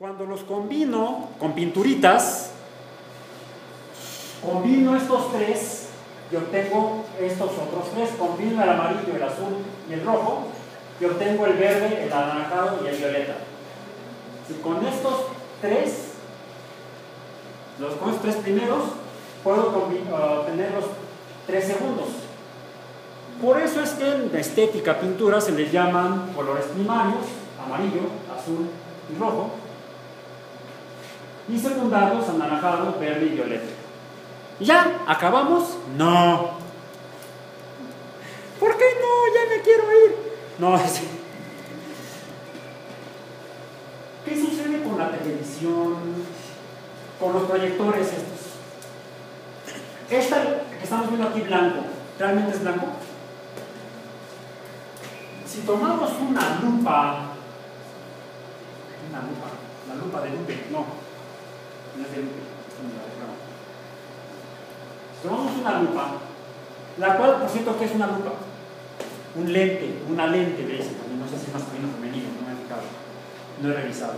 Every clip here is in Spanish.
Cuando los combino con pinturitas, combino estos tres y obtengo estos otros tres, combino el amarillo, el azul y el rojo y obtengo el verde, el anaranjado y el violeta. Si con estos tres, los, con estos tres primeros, puedo obtener los tres segundos. Por eso es que en estética, pintura, se les llaman colores primarios, amarillo, azul y rojo, y secundarios, anaranjado, verde y violeta. ¿Ya? ¿Acabamos? No. ¿Por qué no? Ya me quiero ir. No, es... ¿Qué sucede con la televisión? Con los proyectores estos. Esta que estamos viendo aquí blanco, ¿realmente es blanco? Si tomamos una lupa, una lupa, la lupa de Lupe, no, no es de tomamos una lupa, la cual, por cierto, ¿qué es una lupa? Un lente, una lente, veis, no sé si es masculino o femenino, no me he fijado, no he revisado.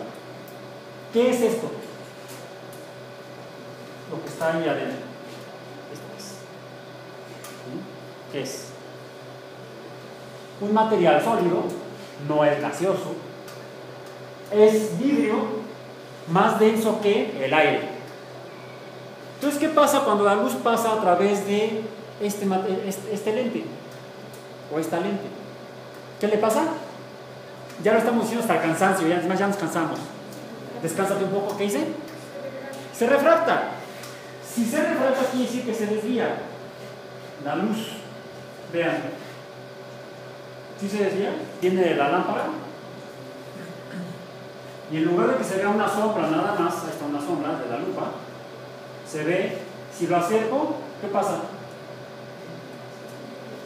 ¿Qué es esto? Lo que está ahí adentro. Esto es. ¿Qué es? Un material sólido, no es gaseoso, es vidrio más denso que el aire. Entonces, ¿qué pasa cuando la luz pasa a través de este, este, este lente? O esta lente. ¿Qué le pasa? Ya lo estamos diciendo hasta el cansancio, ya, además ya nos cansamos. Descánsate un poco, ¿qué dice? Se refracta. Si se refracta quiere decir que se desvía la luz. Vean. ¿Sí se desvía? Viene de la lámpara y en lugar de que se vea una sombra nada más, ahí está una sombra de la lupa, se ve, si lo acerco, ¿qué pasa?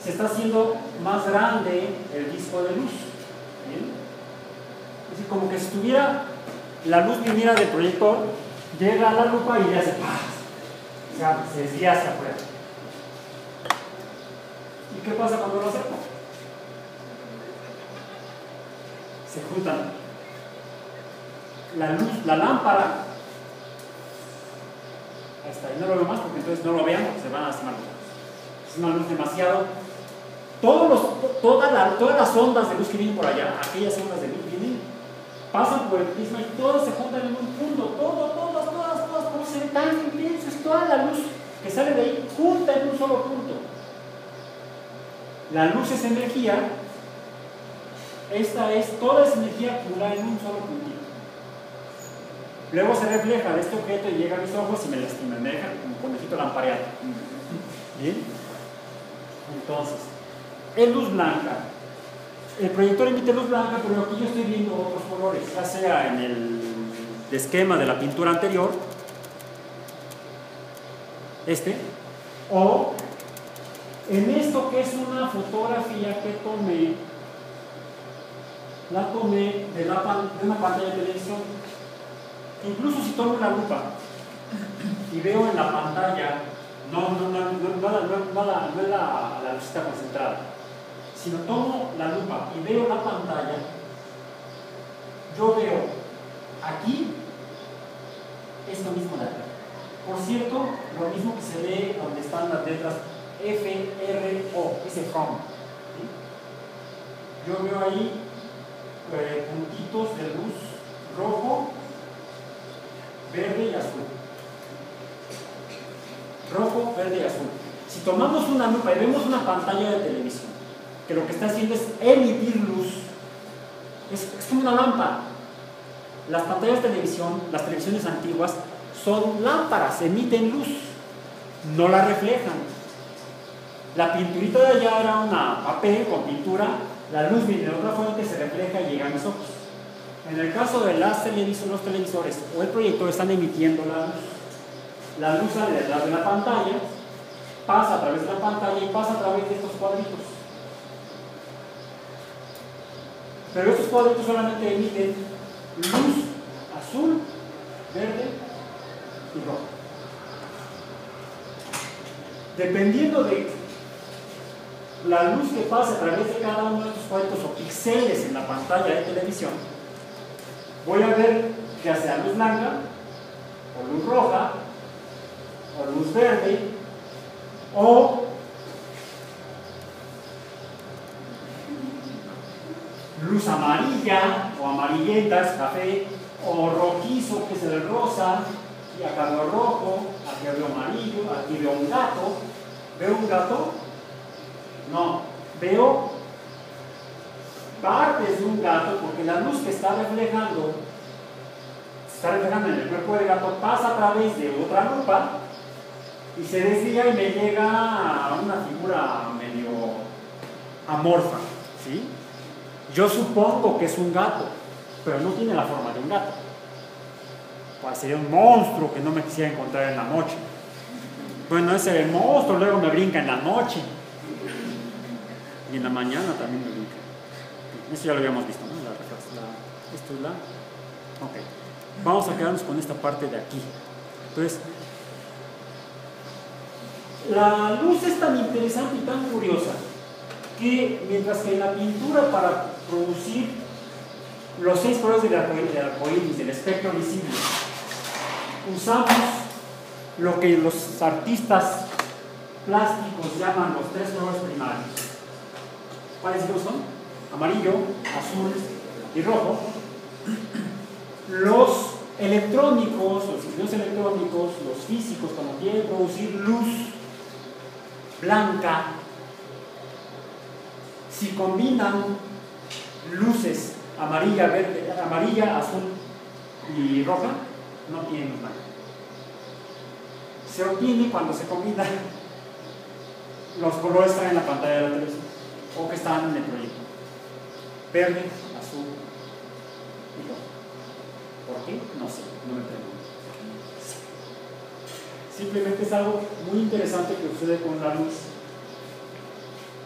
Se está haciendo más grande el disco de luz. Es decir, como que si estuviera, la luz viniera del proyector, llega a la lupa y ya hace se desvía hacia afuera. ¿Y qué pasa cuando lo acerco? Se juntan la luz, la lámpara, hasta ahí no lo veo más porque entonces no lo vean se van a lastimar Es una luz demasiado. Todos los, todas las ondas de luz que vienen por allá, aquellas ondas de luz vienen, pasan por el prisma y todas se juntan en un punto. Todo, todas, todas, todas, como se ve tan intenso, es toda la luz que sale de ahí junta en un solo punto. La luz es energía, esta es toda esa energía acumulada en un solo punto. Luego se refleja de este objeto y llega a mis ojos y me lastima, me deja como conejito lampareado. ¿Bien? Entonces, es luz blanca. El proyector emite luz blanca, pero aquí yo estoy viendo otros colores, ya sea en el esquema de la pintura anterior, este, o en esto que es una fotografía que tomé, la tomé de, la, de una pantalla de televisión Incluso si tomo una lupa y veo en la pantalla, no, no, no, no, no es la, la lucita concentrada, sino tomo la lupa y veo la pantalla, yo veo aquí esto mismo de acá. Por cierto, lo mismo que se ve donde están las letras F, R, O, ese from. Yo veo ahí eh, puntitos de luz rojo, verde y azul. Rojo, verde y azul. Si tomamos una lupa y vemos una pantalla de televisión, que lo que está haciendo es emitir luz, es, como una lámpara. Las pantallas de televisión, las televisiones antiguas, son lámparas, emiten luz, no la reflejan. La pinturita de allá era una papel con pintura, la luz viene de otra fuente, se refleja y llega a mis ojos. En el caso de las los televisores o el proyector están emitiendo la. La luz sale detrás de la pantalla, pasa a través de la pantalla y pasa a través de estos cuadritos. Pero estos cuadritos solamente emiten luz azul, verde y rojo. Dependiendo de la luz que pasa a través de cada uno de estos cuadritos o píxeles en la pantalla de televisión, voy a ver ya sea luz blanca, o luz roja, o luz verde, o luz amarilla o amarillenta, es café, o rojizo, que es el rosa, y acá veo rojo, aquí veo amarillo, aquí veo un gato. ¿Veo un gato? No, veo partes de un gato porque la luz que está reflejando, está reflejando en el cuerpo del gato, pasa a través de otra lupa y se desvía y me llega a una figura medio amorfa. ¿sí? Yo supongo que es un gato, pero no tiene la forma de un gato. Pues sería un monstruo que no me quisiera encontrar en la noche. Bueno, ese monstruo, luego me brinca en la noche. Y en la mañana también me brinca. Eso ya lo habíamos visto, ¿no? La, esto es la. Ok. Vamos a quedarnos con esta parte de aquí. Entonces, la luz es tan interesante y tan curiosa que mientras que en la pintura para producir los seis colores del arcoíris, del espectro visible, usamos lo que los artistas plásticos llaman los tres colores primarios. ¿Cuáles son? Amarillo, azul y rojo. Los electrónicos, los ingenieros electrónicos, los físicos, cuando quieren producir luz blanca, si combinan luces amarilla, verde, amarilla, azul y roja, no tienen luz blanca. Se obtiene cuando se combinan los colores que están en la pantalla de la televisión o que están en el proyecto. Verde, azul y. ¿Por qué? No sé, no me pregunto. Simplemente es algo muy interesante que sucede con la luz,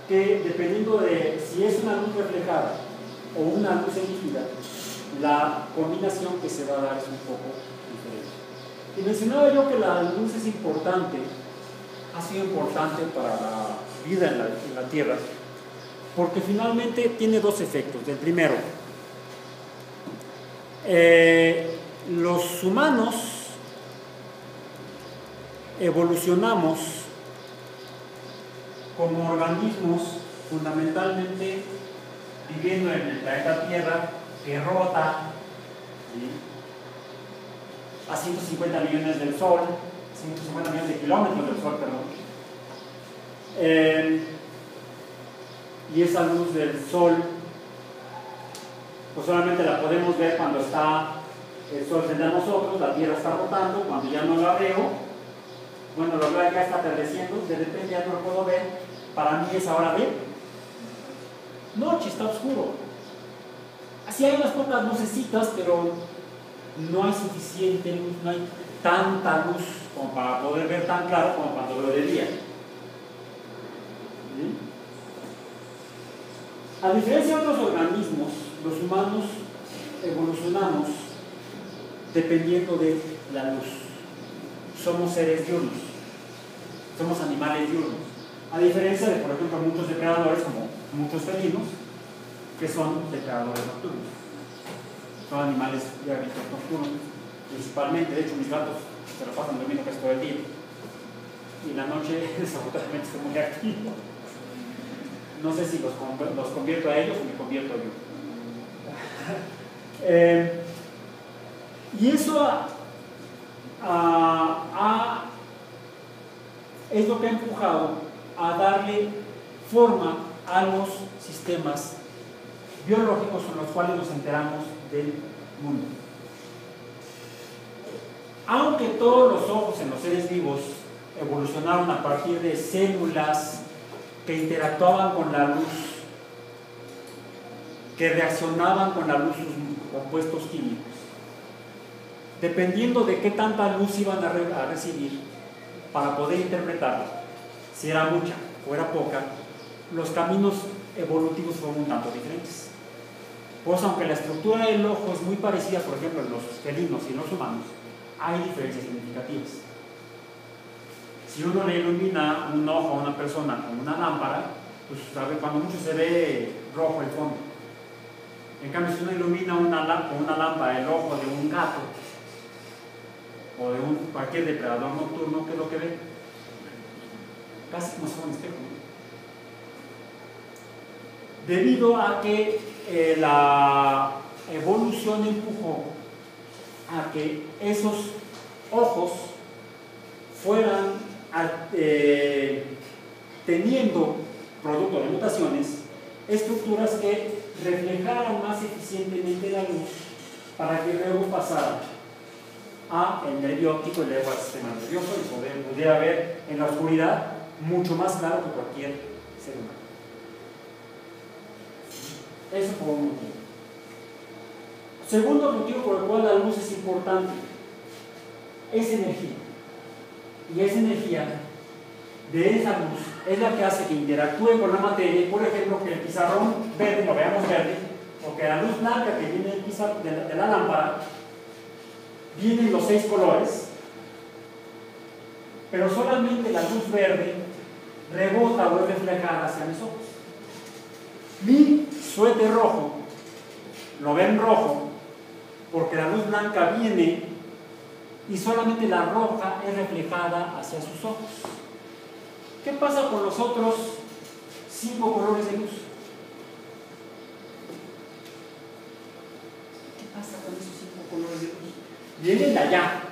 que dependiendo de si es una luz reflejada o una luz emitida, la combinación que se va a dar es un poco diferente. Y mencionaba yo que la luz es importante, ha sido importante para la vida en la Tierra, porque finalmente tiene dos efectos. El primero, eh, los humanos evolucionamos como organismos fundamentalmente viviendo en el planeta Tierra que rota a 150 millones del Sol, 150 millones de kilómetros del Sol, perdón. Eh, y esa luz del Sol, pues solamente la podemos ver cuando está el Sol frente nosotros, la Tierra está rotando, cuando ya no la veo, bueno, lo veo ya está atardeciendo, de repente ya no lo puedo ver, para mí es ahora de noche, está oscuro. Así hay unas pocas lucecitas, pero no hay suficiente luz, no hay tanta luz como para poder ver tan claro como cuando veo de día. A diferencia de otros organismos, los humanos evolucionamos dependiendo de la luz somos seres diurnos, somos animales diurnos. A diferencia de, por ejemplo, muchos depredadores, como muchos felinos, que son depredadores nocturnos. Son animales de hábitos nocturnos, principalmente. De hecho, mis gatos se lo pasan durmiendo casi todo el día. Y en la noche, desafortunadamente, son muy activos. No sé si los, los convierto a ellos o me convierto yo. eh, y eso es lo que ha empujado a darle forma a los sistemas biológicos con los cuales nos enteramos del mundo. Aunque todos los ojos en los seres vivos evolucionaron a partir de células que interactuaban con la luz, que reaccionaban con la luz sus compuestos químicos, dependiendo de qué tanta luz iban a, recibir para poder interpretarla, si era mucha o era poca, los caminos evolutivos fueron un tanto diferentes. Pues aunque la estructura del ojo es muy parecida, por ejemplo, en los felinos y en los humanos, hay diferencias significativas. Si uno le ilumina un ojo a una persona con una lámpara, pues sabe, cuando mucho se ve rojo el fondo. En cambio, si uno ilumina una, con una lámpara el ojo de un gato o de un, cualquier depredador nocturno, ¿qué es lo que ve? Casi como fuera un espejo. Debido a que eh, la evolución empujó a que esos ojos fueran eh, teniendo, producto de mutaciones, estructuras que reflejaran más eficientemente la luz para que luego pasara a el nervio óptico y luego al sistema nervioso y poder, pudiera ver en la oscuridad mucho más claro que cualquier ser humano. Eso por un motivo. Segundo motivo por el cual la luz es importante es energía. Y esa energía de esa luz es la que hace que interactúe con la materia. Por ejemplo, que el pizarrón verde lo veamos verde, o que la luz blanca que viene de, de la lámpara los seis colores, pero solamente la luz verde rebota o es reflejada hacia mis ojos. Mi suéter rojo lo ven rojo porque la luz blanca viene y solamente la roja es reflejada hacia sus ojos. ¿Qué pasa con los otros cinco colores de luz? ¿Qué pasa con esos cinco colores de luz? Vienen de allá,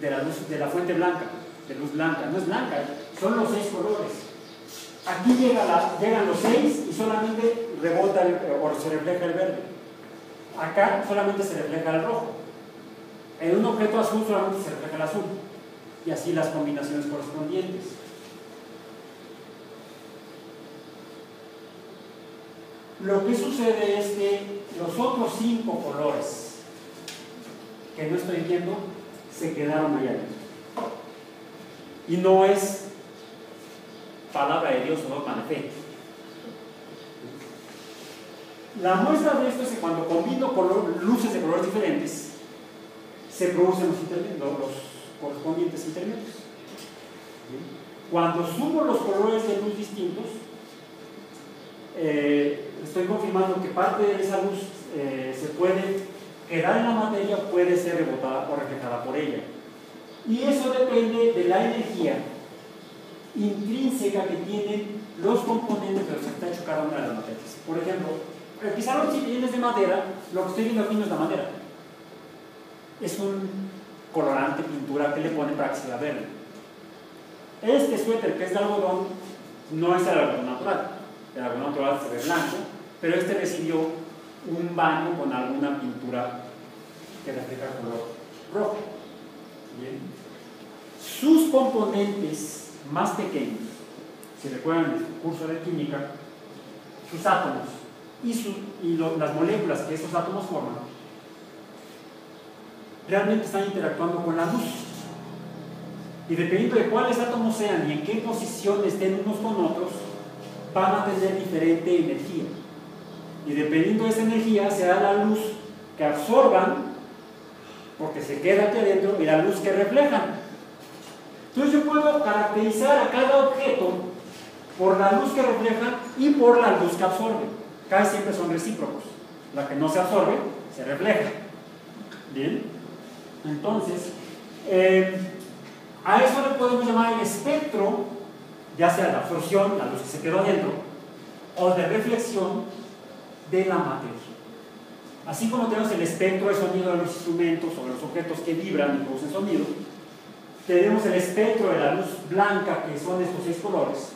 de la luz, de la fuente blanca, de luz blanca. No es blanca, son los seis colores. Aquí llegan los seis y solamente rebota o se refleja el verde. Acá solamente se refleja el rojo. En un objeto azul solamente se refleja el azul. Y así las combinaciones correspondientes. Lo que sucede es que los otros cinco colores que no estoy viendo se quedaron allá Y no es palabra de Dios o dogma de fe. La muestra de esto es que cuando combino luces de colores diferentes, se producen los, los correspondientes intermedios. Cuando sumo los colores de luz distintos, eh, estoy confirmando que parte de esa luz eh, se puede quedar en la materia, puede ser rebotada o reflejada por ella. Y eso depende de la energía intrínseca que tienen los componentes de los que está hecho cada una de las materias. Por ejemplo, el pizarrón si viene de madera, lo que estoy viendo aquí no es la madera. Es un colorante, pintura que le ponen para que se verde. Este suéter que es de algodón no es el algodón natural. El algodón natural se ve blanco, pero este recibió un baño con alguna pintura que refleja el color rojo. Sus componentes más pequeños, si recuerdan el curso de química, sus átomos y, las moléculas que esos átomos forman, realmente están interactuando con la luz. Y dependiendo de cuáles átomos sean y en qué posición estén unos con otros, van a tener diferente energía. Y dependiendo de esa energía, será la luz que absorban, porque se queda aquí adentro, y la luz que reflejan. Entonces yo puedo caracterizar a cada objeto por la luz que refleja y por la luz que absorbe casi siempre son recíprocos. La que no se absorbe, se refleja. Bien, entonces, eh, a eso le podemos llamar el espectro, ya sea la absorción, la luz que se quedó adentro, o de reflexión de la materia. Así como tenemos el espectro de sonido de los instrumentos o de los objetos que vibran y producen sonido, tenemos el espectro de la luz blanca, que son estos seis colores,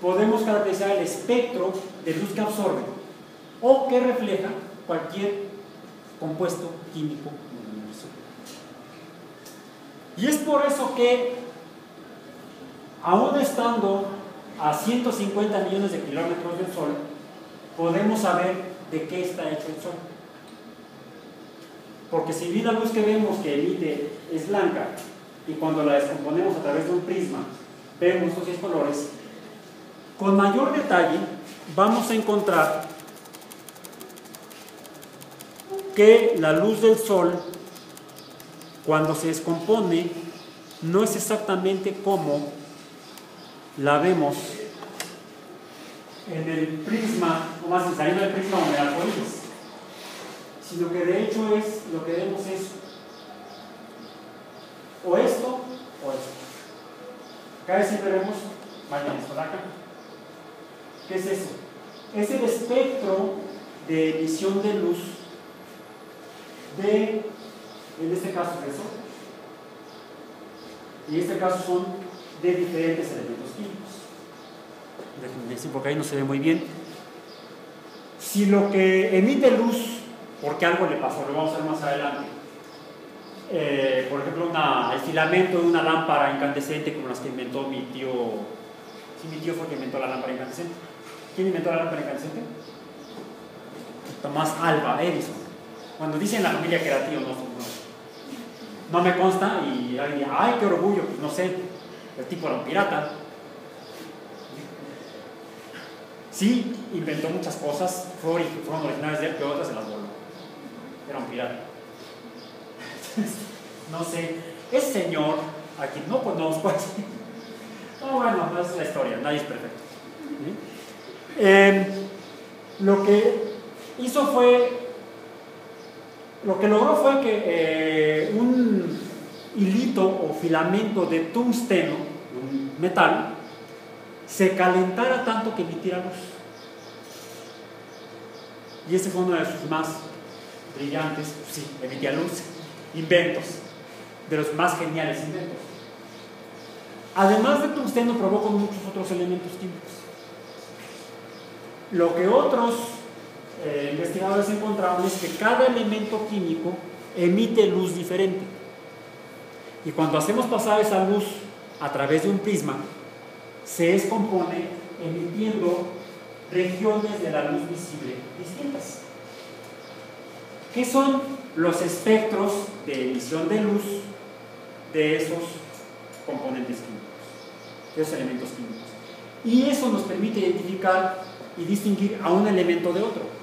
podemos caracterizar el espectro de luz que absorbe o que refleja cualquier compuesto químico. Y es por eso que, aún estando a 150 millones de kilómetros del Sol, podemos saber de qué está hecho el Sol. Porque si bien la luz que vemos que emite es blanca y cuando la descomponemos a través de un prisma vemos estos seis colores, con mayor detalle vamos a encontrar que la luz del sol, cuando se descompone, no es exactamente como la vemos en el prisma, o más bien saliendo del prisma donde la sino que de hecho es, lo que vemos es o esto o esto. Acá siempre vemos, vayan esto acá. ¿Qué es eso? Es el espectro de emisión de luz de, en este caso, eso. Y en este caso son de diferentes elementos químicos. Déjenme decir, porque ahí no se ve muy bien. Si lo que emite luz, porque algo le pasó, lo vamos a ver más adelante, eh, por ejemplo, el filamento de una lámpara incandescente como las que inventó mi tío, sí, mi tío fue que inventó la lámpara incandescente. ¿Quién inventó la lámpara incandescente? Tomás Alba Edison. Cuando dicen la familia que era tío, no, no, no me consta y alguien, ay, qué orgullo, pues no sé, el tipo era un pirata. Sí, inventó muchas cosas, fueron, originales de él, que otras se las voló. Era un pirata. no sé, es señor, a quien no conozco, no, bueno, no es la historia, nadie es perfecto. Eh, lo que hizo fue, lo que logró fue que eh, un hilito o filamento de tungsteno, un metal, se calentara tanto que emitiera luz. Y ese fue uno de sus más brillantes, sí, emitía luz, inventos, de los más geniales inventos. Además de tungsteno, provocó muchos otros elementos químicos. Lo que otros eh, investigadores encontraron que cada elemento químico emite luz diferente. Y cuando hacemos pasar esa luz a través de un prisma, se descompone emitiendo regiones de la luz visible distintas. ¿Qué son los espectros de emisión de luz de esos componentes químicos, de esos elementos químicos? Y eso nos permite identificar y distinguir a un elemento de otro.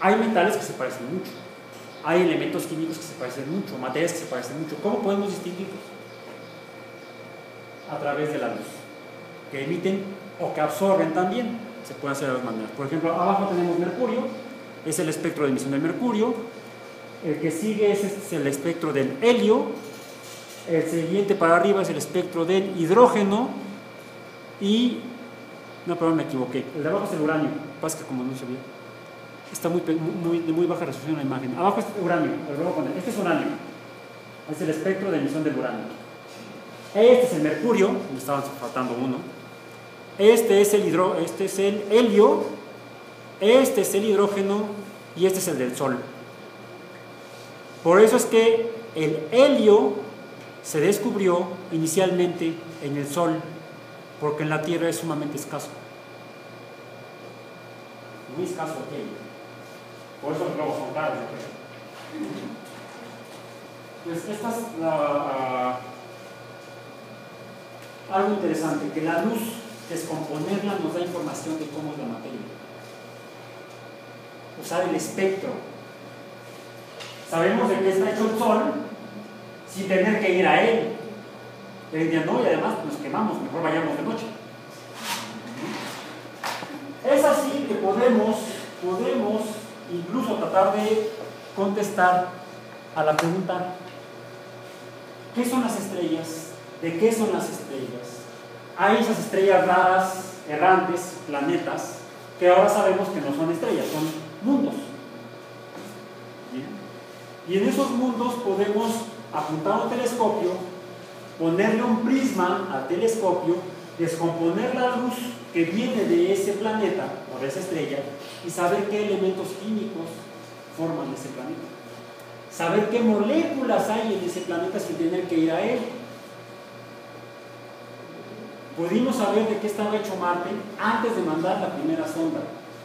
Hay metales que se parecen mucho, hay elementos químicos que se parecen mucho, materias que se parecen mucho. ¿Cómo podemos distinguirlos? A través de la luz, que emiten o que absorben también. Se puede hacer de dos maneras. Por ejemplo, abajo tenemos mercurio, es el espectro de emisión del mercurio. El que sigue es, este, el espectro del helio. El siguiente para arriba es el espectro del hidrógeno. Y no, perdón, me equivoqué. El de abajo es el uranio. Pasa que como no se está muy, muy, de muy baja resolución la imagen. Abajo es uranio. Este es uranio. Es el espectro de emisión del uranio. Este es el mercurio. Me estaban faltando uno. Este es el hidro, este es el helio. Este es el hidrógeno. Y este es el del sol. Por eso es que el helio se descubrió inicialmente en el sol porque en la Tierra es sumamente escaso. Muy escaso aquello. Por eso los globos caros, Pues esta es la, algo interesante, que la luz, descomponerla nos da información de cómo es la materia. Usar el espectro. Sabemos de qué está hecho el Sol sin tener que ir a él. El día no, y además nos quemamos, mejor vayamos de noche. Es así que podemos, podemos incluso tratar de contestar a la pregunta, ¿qué son las estrellas? ¿De qué son las estrellas? Hay esas estrellas raras, errantes, planetas, que ahora sabemos que no son estrellas, son mundos. Y en esos mundos podemos apuntar un telescopio ponerle un prisma al telescopio, descomponer la luz que viene de ese planeta o de esa estrella y saber qué elementos químicos forman ese planeta. Saber qué moléculas hay en ese planeta sin tener que ir a él. Pudimos saber de qué estaba hecho Marte antes de mandar la primera sonda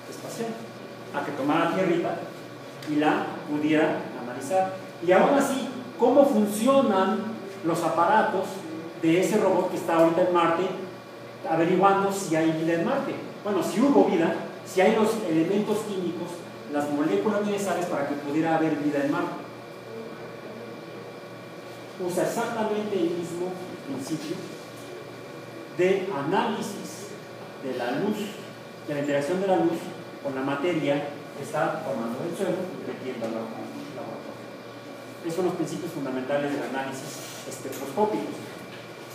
espacial, a que tomara tierrita y la pudiera analizar. Y aún así, cómo funcionan los aparatos de ese robot que está ahorita en Marte, averiguando si hay vida en Marte. Bueno, si hubo vida, si hay los elementos químicos, las moléculas necesarias para que pudiera haber vida en Marte. Usa exactamente el mismo principio de análisis de la luz, de la interacción de la luz con la materia que está formando el suelo y metiendo la laboratorio. Esos son los principios fundamentales del análisis espectroscópico.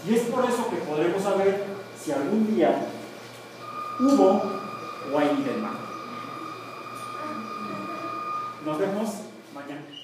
Y es por eso que podremos saber si algún día hubo o del mar. Nos vemos mañana.